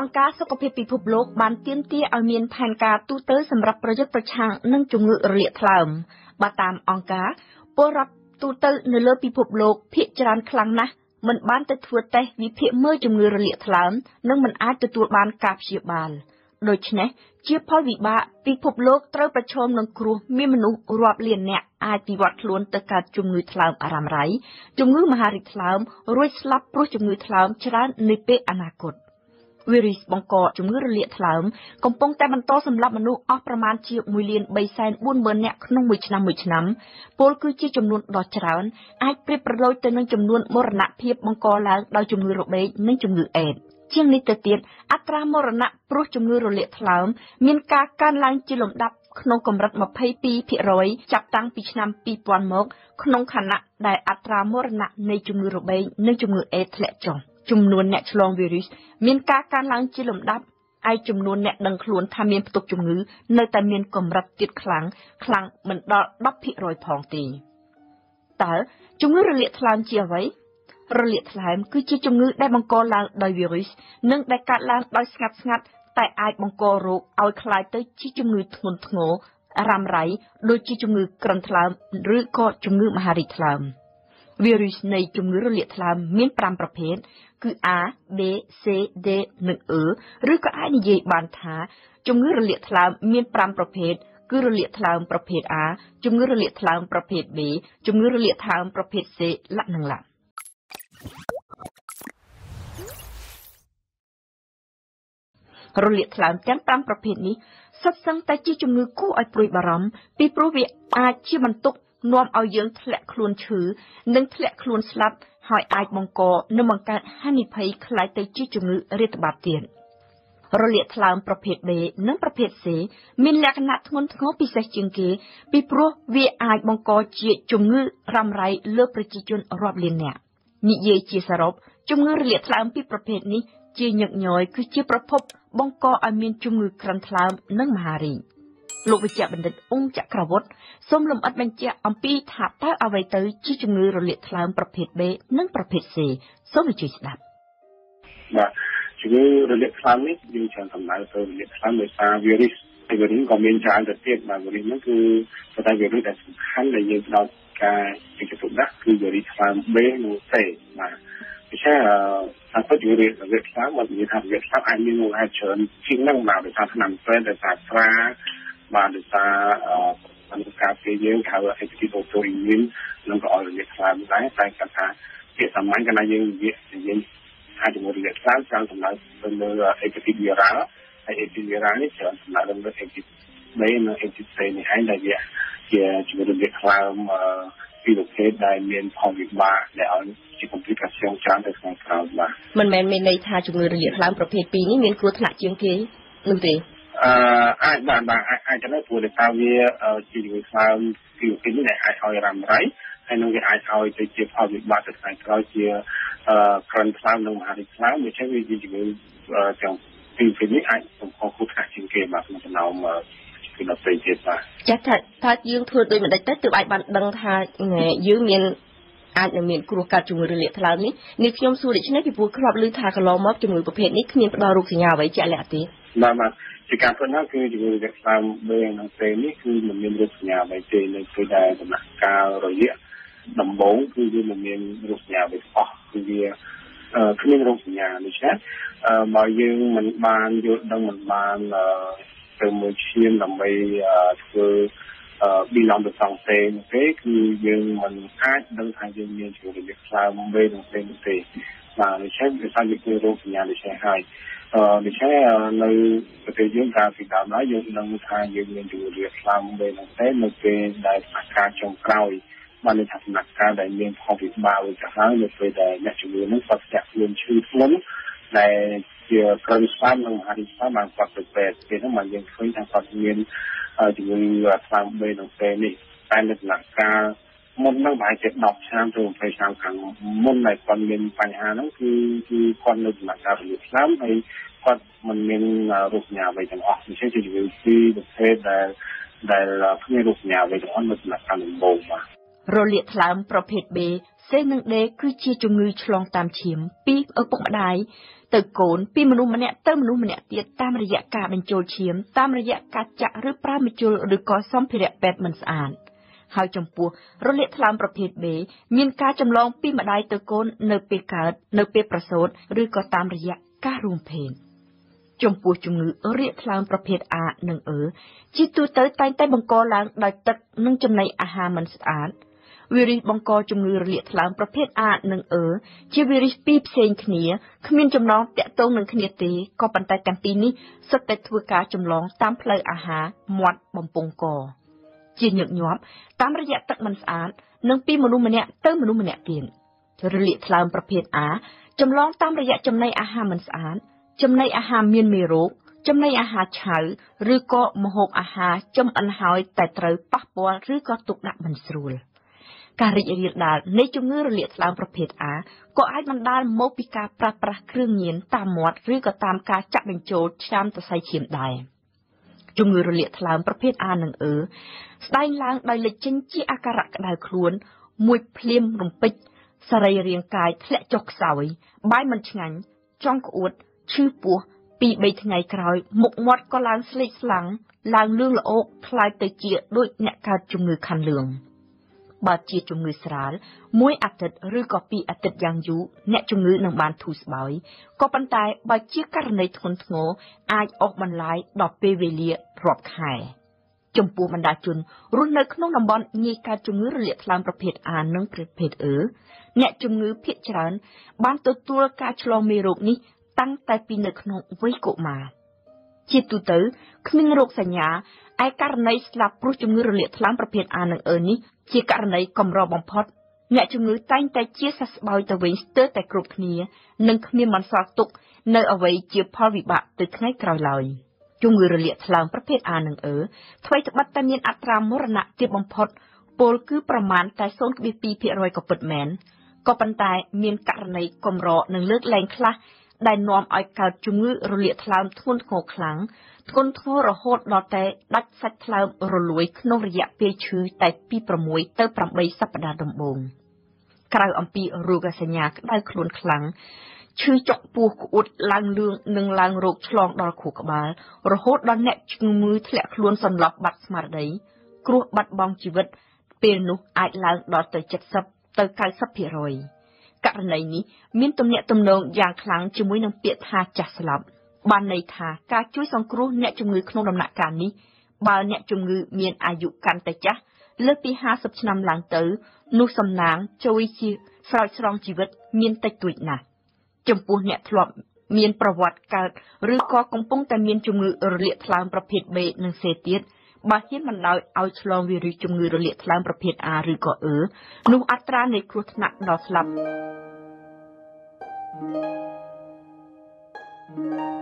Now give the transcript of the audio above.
អង្គការសុខភាពពិភពលោកបានទាមទារឲ្យមានផែនការទូទៅសម្រាប់ប្រយុទ្ធប្រឆាំងនឹងជំងឺរលាកថ្លើមបើតាមអង្គការពលរដ្ឋទូទៅនៅលើពិភពលោកភាគច្រើនខ្លាំងណាស់មិនបានទៅធ្វើតេស្តវិភាគមើលជំងឺរលាកថ្លើមនិងមិនអាចទទួលបានការព្យាបាលដូច្នេះជាផលវិបាកពិភពលោកត្រូវប្រឈមនឹងគ្រោះមានមនុស្សរាប់លាននាក់អាចពិវត្តខ្លួនទៅកើតជំងឺថ្លើមអារ៉ាំរ៉ៃជំងឺមហារីកថ្លើមរួចស្លាប់ព្រោះជំងឺថ្លើមច្រើននៅពេលអនាគត វីរុសបង្កជំងឺរលាកថ្លើមកំពុងតែបន្តសម្លាប់មនុស្សអស់ប្រមាណជា1លាន340,000នាក់ក្នុងមួយឆ្នាំមួយឆ្នាំពលគឺជាចំនួនដ៏ច្រើនអាចប្រៀបប្រដូចទៅនឹងចំនួនមរណភាពបង្កឡើងដោយជំងឺរបេងនិងជំងឺអេដជាងនេះទៅទៀតអត្រាមរណៈព្រោះជំងឺរលាកថ្លើមមានការកើនឡើងជាលំដាប់ក្នុងកម្រិត22%ចាប់តាំងពីឆ្នាំ2000មក ក្នុងខណៈដែលអត្រាមរណៈនៃជំងឺរបេងនិងជំងឺអេដធ្លាក់ចុះ។ ចំនួនអ្នកឆ្លងវីរុសមានការកើនឡើងជាលំដាប់ឯចំនួនអ្នកដឹងខ្លួនថាមានផ្ទុកជំងឺនៅតែមានកម្រិតទាបខ្លាំងខ្លាំងមិនដល់10%ផងទេតើជំងឺរលាកថ្លើមជាអ្វីរលាកថ្លើមគឺជាជំងឺដែលបង្កឡើងដោយវីរុសនិងដែលកើតឡើងដោយស្ងាត់ស្ងាត់តែអាចបង្ករោគឲ្យคล้ายទៅជាជំងឺធ្ងន់ធ្ងររ៉ាំរ៉ៃដូចជាជំងឺក្រិនថ្លើមឬក៏ជំងឺមហារីកថ្លើម វីរុសនៃជំងឺរលាកថ្លើមមាន5ប្រភេទគឺ A B C D និង E ឬក៏អាចនិយាយបានថា ជំងឺរលាកថ្លើមមាន5ប្រភេទគឺរលាកថ្លើមប្រភេទ A ជំងឺរលាកថ្លើមប្រភេទ B ជំងឺរលាកថ្លើមប្រភេទ C លក្ខនិងលក្ខរលាកថ្លើមទាំង5ប្រភេទនេះសុទ្ធសឹងតែជាជំងឺគួរឲ្យព្រួយបារម្ភពីព្រោះវាអាចជាបន្ទុក នាំឲ្យយើងធ្លាក់ខ្លួនឈឺនិងធ្លាក់ខ្លួនស្លាប់ហើយអាចបង្កនិងបង្កើតហានិភ័យខ្លាចទៅជាជំងឺរាតត្បាតទៀតរលាកថ្លើមប្រភេទ B និងប្រភេទ C មានលក្ខណៈធ្ងន់ធ្ងរពិសេសជាងគេ ពីព្រោះវាអាចបង្កជាជំងឺរ៉ាំរ៉ៃលើប្រជាជនរាប់លាននាក់និយាយជាសរុបជំងឺរលាកថ្លើមពីរប្រភេទនេះជាញឹកញយគឺជាប្រភពបង្កឲ្យមានជំងឺក្រិនថ្លើមនិងមហារីក លោកវិជ្ជបណ្ឌិតអង្គចក្រវុឌ្ឍសូមលំអិតបញ្ជាក់អំពីថាតើអ្វីទៅជាជំងឺរលាកថ្លើមប្រភេទ B និងប្រភេទ C សូមលោកជួយស្ដាប់បាទជំងឺរលាកថ្លើមនេះយើងច្រើនសំដៅទៅរលាកថ្លើមដោយសារវីរុសហើយវីរុសក៏មានច្រើនទៅទៀតបាទវីរុសហ្នឹងគឺតែវីរុសដែលសំខាន់ដែលយើងផ្ដោតការពិចារណាគឺវីរុសថ្លើម B និង C បាទដូច្នេះអឺតាមពិតជំងឺរលាកថ្លើមមកនិយាយថារលាកថ្លើមអាចមានមូលហេតុច្រើនជាងហ្នឹងបាទដោយសារថ្នាំពេទ្យដោយសារស្រា បាទដោយសារអង្គការពារយើងហៅ active autoimmune នឹងក៏ឲ្យរលាកខ្លាំងដែរតែគាត់ថាពាក្យសាមញ្ញកណ្ដាលយើងនិយាយនិយាយថាជាមួយរលាកខ្លាំងច្រើនសម្ដៅទៅលើ active viral ហើយ active viral នេះច្រើនសម្ដៅទៅលើ active B និង active C នេះឯងដែលវាជាជំងឺរលាកខ្លាំងពីប្រភេទដែលមានផលវិបាកដែលឲ្យជា complication ច្រើនទៅក្នុងក្រោយបាទមិនមែនមានន័យថាជំងឺរលាកខ្លាំងប្រភេទ2នេះមានគ្រោះថ្នាក់ជាងគេនោះទេ អឺអាចបានបានអាចទៅព្រោះតែថាវាជាជំងឺខ្លាំងពីពីនេះដែលអាចឲ្យរ៉ាំរ៉ៃហើយនឹងវាអាចឲ្យទៅជាផលវិបាកទៅថ្ងៃក្រោយជាអឺក្រិនខ្លាំងនិងមហារីកខ្លាំងដូច្នេះវាជាជំងឺទាំងពីពីនេះអាចបង្កគ្រោះថ្នាក់ជាងគេបាទក្នុងចំណោមគឺដល់ផ្សេងទៀតបាទចាស់ថាថាយើងធ្វើដូចម្ដេចទៅទើបអាចបានដឹងថាយើងមាន អាចនឹងមានគ្រោះកាត់ជំងឺរលាកថ្លើមនេះនេះខ្ញុំសួរដូច្នេះពីព្រោះធ្លាប់ឮថាកន្លងមកជំងឺប្រភេទនេះគ្មានផ្ដល់រោគសញ្ញាអ្វីជាក់លាក់ទេបាទបាទជាការពិតណាគឺជំងឺរាកស្លាមបេនិងសេនេះគឺមិនមានរោគសញ្ញាអ្វីទេនៅពេលដែលដំណាក់កាលរយៈដំបូងគឺវាមិនមានរោគសញ្ញាអ្វីអស់គឺវាគ្មានរោគសញ្ញាដូច្នេះបើយើងមិនបានយល់ដឹងមិនបានទៅមួយឈាមដើម្បីធ្វើ ប៊ីឡំទៅសងទេទេគឺយើងមិនអាចដឹងថាយើងមានជំងឺរាកស្លាមបេនិងសេទេបាទដូច្នេះវាថាវាគឺរោគសញ្ញាដូច្នេះហើយដូច្នេះនៅប្រទេសយើងកាលពីដើមឡើយយើងនឹងថាយើងមានជំងឺរាខ្លាំងមែនទេនៅពេលដែលសហការចុងក្រោយបានន័យថាដំណាក់កាលដែលមានផលវិបាកទៅហើយនៅពេលដែលអ្នកជំងឺនឹងគាត់ស្ទាក់ខ្លួនឈឺធ្ងន់ដែលជាក្រឹមស្វាមនិងមហារីកស្វាមបានគាត់ទៅពេទ្យពេលហ្នឹងមកយើងឃើញថាគាត់មាន ជំងឺខ្លាំងបែបនោះទេនេះតែនៅដំណាក់កាលមុនហ្នឹងប្រហែលជា10ឆ្នាំទៅ20ឆ្នាំខាងមុនដែលគាត់មានបញ្ហាហ្នឹងគឺគឺគាត់នៅដំណាក់កាលរយៈឆ្នាំហើយគាត់មិនមានរោគសញ្ញាអ្វីទាំងអស់ដូច្នេះជាជំងឺពីប្រភេទដែលដែលគ្មានរោគសញ្ញាអ្វីទាំងអស់នៅដំណាក់កាលដំបូងបាទ រលាកថ្លើមប្រភេទ B សេនឹងដេគឺជាជំងឺឆ្លងតាមឈាមពីឪពុកម្ដាយទៅកូនពីមនុស្សម្នាក់ទៅមនុស្សម្នាក់ទៀតតាមរយៈការបញ្ចូលឈាមតាមរយៈការចាក់ឬប្រើម្ជុលឬក៏សម្ភារៈពេទ្យមិនស្អាតហើយចំពោះរលាកថ្លើមប្រភេទ B មានការចម្លងពីម្ដាយទៅកូននៅពេលកើតនៅពេលប្រសូតឬក៏តាមរយៈការរួមភេទចំពោះជំងឺរាកថ្លើមប្រភេទ A និង E ជាទូទៅតែងតែបង្កឡើងដោយទឹកនិងចំណីអាហារមិនស្អាត វីរុសបង្កជំងឺរលាកថ្លើមប្រភេទ A និង E ជាវីរុសពីរផ្សេងគ្នាគ្មានចំណងតាក់ទងនឹងគ្នាទេក៏ប៉ុន្តែទាំងពីរនេះសុទ្ធតែធ្វើការចម្លងតាមផ្លូវអាហារមាត់បំពង់កជាញឹកញាប់តាមរយៈទឹកមិនស្អាតនិងពីមនុស្សម្នាក់ទៅមនុស្សម្នាក់ទៀតរលាកថ្លើមប្រភេទ A ចម្លងតាមរយៈចំណីអាហារមិនស្អាតចំណីអាហារមានមេរោគចំណីអាហារឆៅឬក៏ម្ហូបអាហារចំអិនហើយតែត្រូវប៉ះពាល់ឬក៏ទុកដាក់មិនស្រួល។ ការរីករាលដាលនៃជំងឺរលាកថ្លើមប្រភេទ A ក៏អាចបណ្ដាលមកពីការប្រើប្រាស់គ្រឿងញៀនតាមមាត់ឬក៏តាមការចាក់បញ្ចូលឆ្កាំសរសៃឈាមដែរជំងឺរលាកថ្លើមប្រភេទ A និង E ស្ដែងឡើងដោយលេចចេញជាអាការៈក្តៅខ្លួន មួយភ្លាមរំពេចសរីរាង្គកាយធ្លាក់ចុះខ្សោយបាយមិនឆ្ងាញ់ចង់ក្អួតឈឺពោះពី3ថ្ងៃក្រោយមុខមាត់ក៏ឡើងស្លេកស្លាំងឡើងលឿងល្អោកคล้ายទៅជាដូចអ្នកកើតជំងឺខាន់លឿង។ បើជាជំងឺស្រាលមួយអាទិត្យឬក៏ពីរអាទិត្យយ៉ាងយូរអ្នកជំងឺនឹងបានធូរស្បើយក៏ប៉ុន្តែបើជាករណីធ្ងន់ធ្ងរអាចអស់បន្លាយដល់ពេលវេលារាប់ខែចំពោះបណ្ដាជនរស់នៅក្នុងតំបន់ងាយកើតជំងឺរលាកថ្លើមប្រភេទ A និងប្រភេទ E អ្នកជំងឺភាគច្រើន បានទទួលការឆ្លងមេរោគនេះតាំងតែពីនៅក្នុងវ័យកុមារ ជាទូទៅគ្មានរោគសញ្ញាឯករណីស្លាប់ព្រោះជំងឺរលាកថ្លើមប្រភេទ A និង E នេះជាករណីកម្របំផុតអ្នកជំងឺតែងតែជាសះស្បើយទៅវិញស្ទើរតែគ្រប់គ្នានិងគ្មានបន្សល់ទុកនៅអ្វីជាផលវិបាកទៅថ្ងៃក្រោយឡើយជំងឺរលាកថ្លើមប្រភេទ A និង E ថ្មីត្បិតតែមានអត្រាមរណៈទាបបំផុតពលគឺប្រមាណតែ0.2%ក៏ពិតមែនក៏ប៉ុន្តែមានករណីកម្រនិងលើកលែងខ្លះ ដែលនាំឲ្យកើតជំងឺរលាកថ្លើមធ្ងន់ធ្ងរខ្លាំងធ្ងន់ធ្ងររហូតដល់តែដាច់សាច់ថ្លើមរលួយក្នុងរយៈពេលឈឺតែពី6ទៅ8សប្តាហ៍ដំបូងក្រៅអំពីរោគសញ្ញាក្តៅខ្លួនខ្លាំងឈឺចុកពោះក្អួតឡើងលឿងនិងឡើងរោគឆ្លងដល់ខួរក្បាល រហូតដល់អ្នកជំងឺធ្លាក់ខ្លួនសន្លប់បាត់ស្មារតីគ្រោះបាត់បង់ជីវិត ពេលនោះអាចឡើងដល់ទៅ70ទៅ90% ករណីនេះមានទំនាក់ទំនងយ៉ាងខ្លាំងជាមួយនឹងពាក្យថាចាស់ស្លាប់បានន័យថាការជួយសង្គ្រោះអ្នកជំងឺក្នុងដំណាក់កាលនេះបើអ្នកជំងឺមានអាយុកាន់តែចាស់លើសពី50ឆ្នាំឡើងទៅ នោះសំណាងជួយជាស្រោចស្រង់ជីវិត មានតិចតួចណាស់ចំពោះអ្នកធ្លាប់មានប្រវត្តិកើតឬក៏កំពុងតែមានជំងឺរលាកថ្លើមប្រភេទ B និង C ទៀត បើហ៊ានបណ្ដោយឲ្យឆ្លងវីរុសជំងឺរលាកថ្លើមប្រភេទ A ឬក៏ E នោះអត្រានៃគ្រោះថ្នាក់ដល់ស្លាប់ thank you